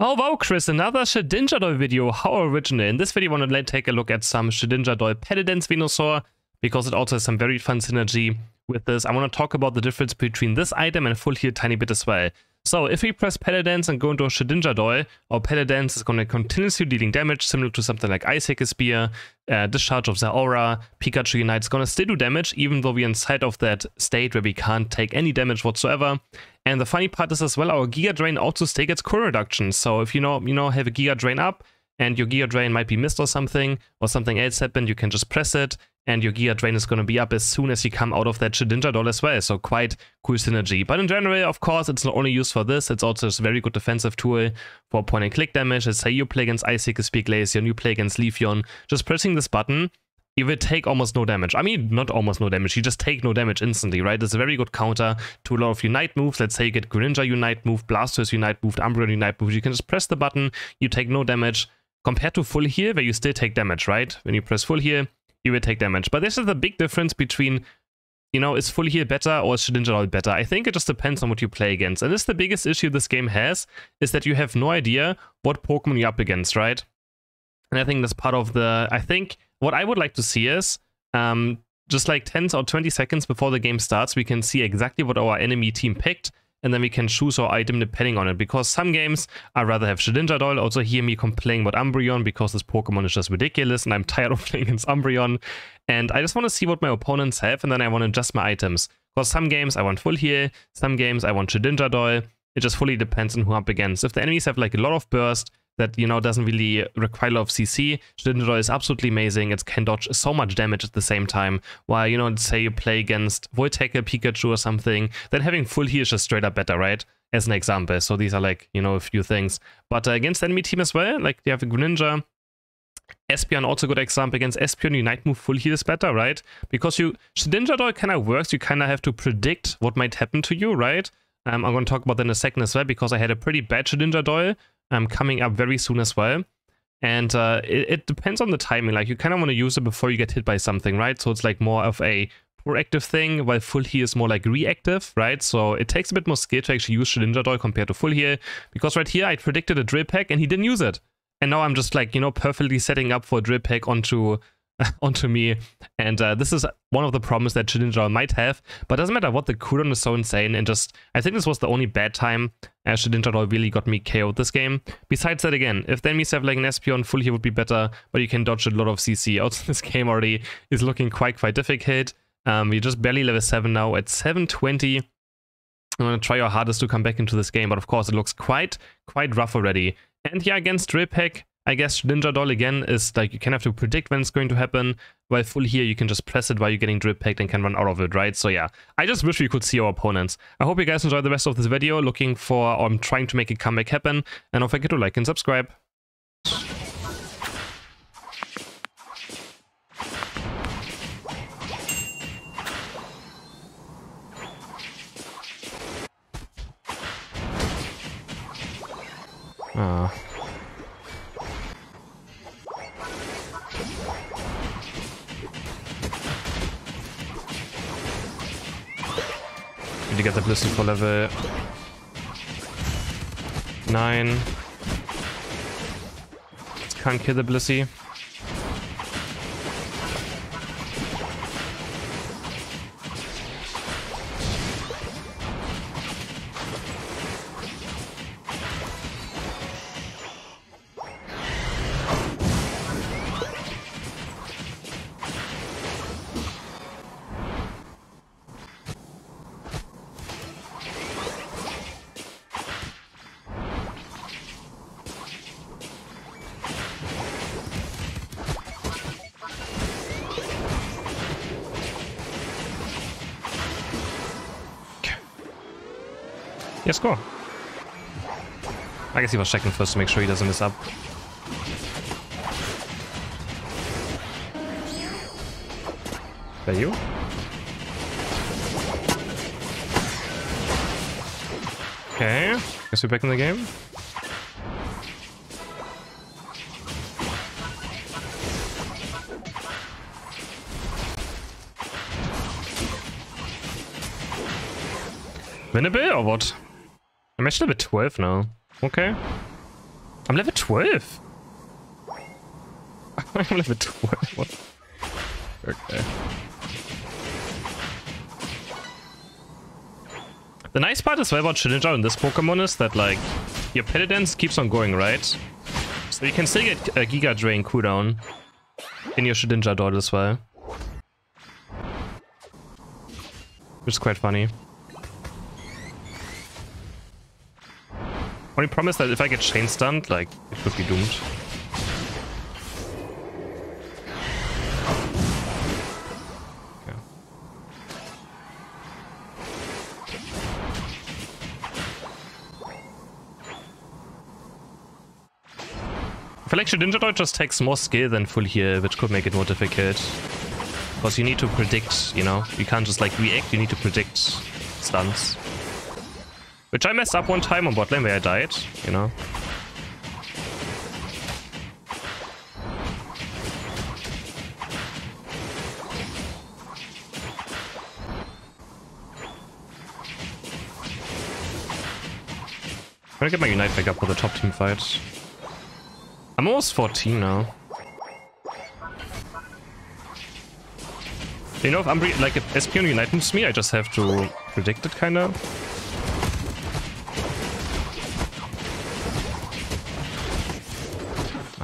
Oh wow, Chris, another Shedinja Doll video. How original. In this video, I want to take a look at some Shedinja Doll Petal Dance Venusaur because it also has some very fun synergy with this. I want to talk about the difference between this item and full heal tiny bit as well. So if we press Petal Dance and go into a Shedinja Doll, our Petal Dance is going to continuously dealing damage, similar to something like Ice Spear, uh, Discharge of the Aura, Pikachu Unite is going to still do damage, even though we're inside of that state where we can't take any damage whatsoever. And the funny part is as well, our Giga Drain also still gets core reduction. So if you know, you know, have a Giga Drain up, and your Giga Drain might be missed or something, or something else happened, you can just press it, and your Giga Drain is going to be up as soon as you come out of that Shedinja doll as well, so quite cool synergy. But in general, of course, it's not only used for this, it's also a very good defensive tool for point and click damage. Let's say you play against Icicle Spear Glaceon, you play against Leafeon, just pressing this button, you will take almost no damage. I mean, not almost no damage, you just take no damage instantly, right? It's a very good counter to a lot of Unite moves. Let's say you get Greninja Unite move, Blastoise Unite move, Umbreon Unite move. You can just press the button, you take no damage, compared to full heal, where you still take damage, right? When you press full heal, you will take damage. But this is the big difference between, you know, is full heal better or is Shedinja better? I think it just depends on what you play against. And this is the biggest issue this game has, is that you have no idea what Pokemon you're up against, right? And I think that's part of the, I think what I would like to see is, um, just like 10 or 20 seconds before the game starts, we can see exactly what our enemy team picked and then we can choose our item depending on it. Because some games, i rather have Shedinja Doll. Also hear me complaining about Umbreon because this Pokemon is just ridiculous and I'm tired of playing against Umbreon. And I just want to see what my opponents have and then I want to adjust my items. Because some games I want full heal, some games I want Shedinja Doll. It just fully depends on who up against. If the enemies have like a lot of burst, that, you know, doesn't really require a lot of CC. Shedinja is absolutely amazing. It can dodge so much damage at the same time. While, you know, say you play against Volt Tackle, Pikachu or something, then having full heal is just straight up better, right? As an example. So these are like, you know, a few things. But uh, against enemy team as well, like you have a Greninja, Espeon also a good example. Against Espeon, Unite move full heal is better, right? Because you Shedinja Doll kind of works, you kind of have to predict what might happen to you, right? Um, I'm going to talk about that in a second as well, because I had a pretty bad Shedinja Doll um, coming up very soon as well. And uh, it, it, depends on the timing. Like you kind of want to use it before you get hit by something, right? So it's like more of a proactive thing, while full heal is more like reactive, right? So it takes a bit more skill to actually use Shedinja Doll compared to full heal. Because right here I predicted a drill peck and he didn't use it. And now I'm just like, you know, perfectly setting up for a drill peck onto onto me. And uh, this is one of the problems that Shedinja might have. But doesn't matter what, the cooldown is so insane. And just, I think this was the only bad time as Shedinja really got me KO'd this game. Besides that, again, if the enemies have like an Espeon, full heal would be better. But you can dodge a lot of CC. Also, this game already is looking quite, quite difficult. Um, we're just barely level 7 now at 720. I'm going to try our hardest to come back into this game. But of course, it looks quite, quite rough already. And yeah, against Drill Peck, I guess Ninja Doll again is like you can have to predict when it's going to happen. While full heal, you can just press it while you're getting drill pecked and can run out of it, right? So yeah, I just wish we could see our opponents. I hope you guys enjoyed the rest of this video, looking for or I'm trying to make a comeback happen. And don't forget to like and subscribe. Ah. Need get the Blissey for level 9. Can't kill the Blissey. Yes, go. I guess he was checking first to make sure he doesn't miss up. There you? Okay, guess we're back in the game. Winnable or what? I'm actually level 12 now. Okay. I'm level 12. I'm level 12. What? Okay. The nice part as well about Shedinja in this Pokemon is that, like, your Petal Dance keeps on going, right? So you can still get a Giga Drain cooldown in your Shedinja Doll as well. Which is quite funny. Only promise that if I get chain stunned, like, it could be doomed. feel like Shedinja just takes more skill than full heal, which could make it more difficult. Because you need to predict, you know? You can't just like react, you need to predict stuns. Which I messed up one time on bot lane where I died, you know? I'm gonna get my Unite back up for the top team fight. I'm almost 14 now. You know, if I'm like if Espeon Unite moves me, I just have to predict it, kinda.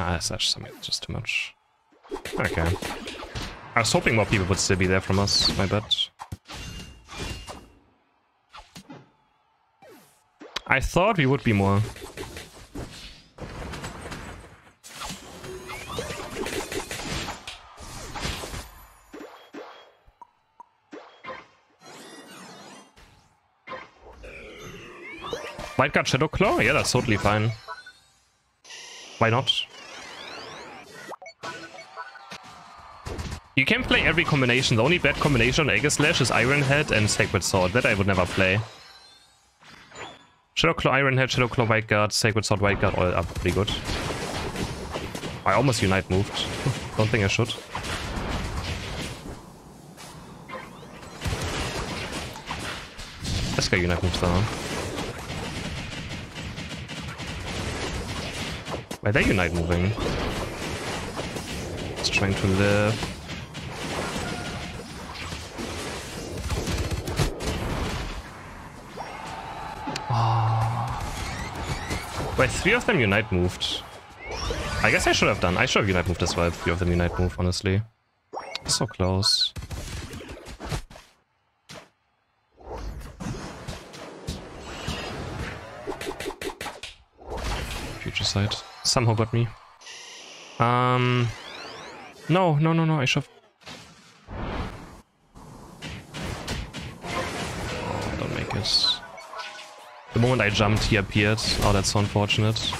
Ah, that's actually just too much. Okay. I was hoping more people would still be there from us, my bad. I thought we would be more. White Shadow Claw? Yeah, that's totally fine. Why not? You can play every combination. The only bad combination on Aegislash is Iron Head and Sacred Sword. That I would never play. Shadow Claw, Iron Head, Shadow Claw, Wide Guard, Sacred Sword, Wide Guard, all up pretty good. I almost Unite moved. Don't think I should. Let's go Unite moves down. Why are Unite moving? It's trying to live. Wait, three of them Unite moved. I guess I should have done. I should have Unite moved as well. Three of them Unite move, honestly. So close. Future sight somehow got me. Um, no, no, no, no, I should oh, don't make it. The moment I jumped, he appeared. Oh, that's so unfortunate.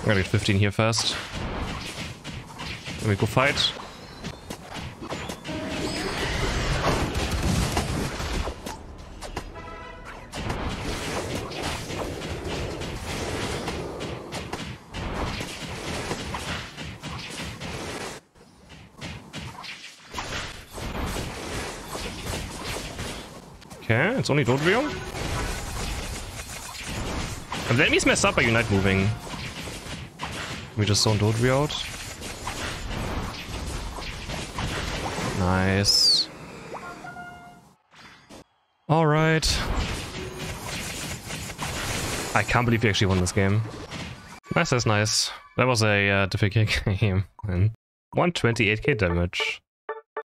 I'm gonna get 15 here first. Let me go fight. Okay, it's only Dodrio. And the enemies mess up by Unite moving. We just zone Dodrio out. Nice. Alright. I can't believe we actually won this game. Nice, that's nice. That was a uh, difficult game. 128k damage.